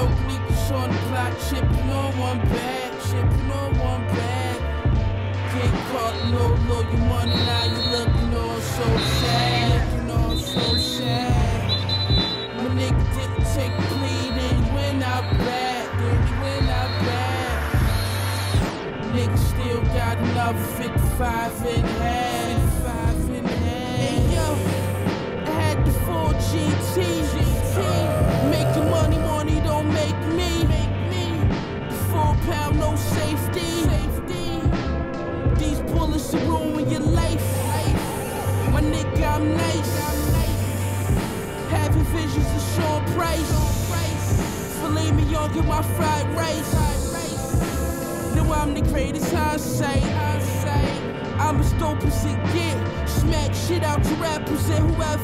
broke niggas on the clock, chipping on one bag, chipping on one bag. Get caught, no low, your money now you looking all so sad, looking all so sad. My nigga didn't take a plea, then he went out bad, then he went out bad. Nigga still got another 55 in hand, 55 visions of Sean Price. Filet mignon, get my fried rice. Know I'm the greatest hindsight. I'm as dope as it get. Smack shit out to rappers and whoever